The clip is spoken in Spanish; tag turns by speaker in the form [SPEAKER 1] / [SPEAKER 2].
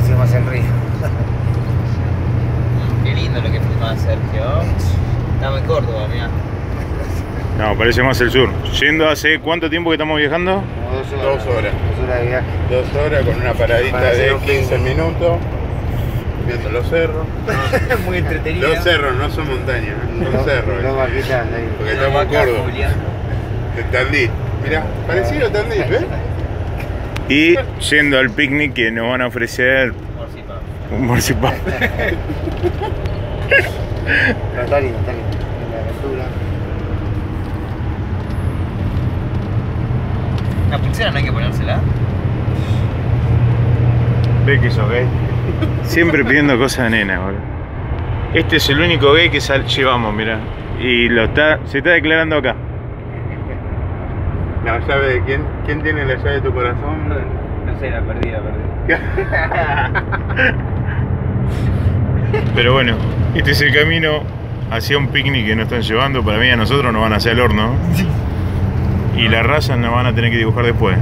[SPEAKER 1] hicimos en Río. Qué lindo lo que filmaba Sergio. Estamos en Córdoba, mira.
[SPEAKER 2] No, parece más el sur. ¿Yendo hace cuánto tiempo que estamos viajando?
[SPEAKER 3] Como dos horas.
[SPEAKER 4] Dos horas.
[SPEAKER 3] Dos horas de viaje.
[SPEAKER 4] Dos horas con una paradita de 15
[SPEAKER 3] fin.
[SPEAKER 4] minutos. Viendo los cerros.
[SPEAKER 1] Muy entretenido.
[SPEAKER 4] Los cerros, no son montañas, ¿eh?
[SPEAKER 3] son
[SPEAKER 4] cerros. Eh. Porque no, estamos en Córdoba. De Tandil. Mirá, parecido a Tandil, ¿ves?
[SPEAKER 2] Y yendo al picnic que nos van a ofrecer un.
[SPEAKER 3] En la aventura.
[SPEAKER 1] ¿La pulsera no hay que ponérsela?
[SPEAKER 2] Ve que sos gay. Siempre pidiendo cosas de nena, boludo. Este es el único gay que llevamos, mirá. Y lo está, se está declarando acá.
[SPEAKER 4] La llave de quién, quién tiene la llave de tu corazón?
[SPEAKER 1] No sé, la perdí, la perdí.
[SPEAKER 2] Pero bueno, este es el camino hacia un picnic que nos están llevando. Para mí a nosotros nos van a hacer el horno. Y la raza nos van a tener que dibujar después.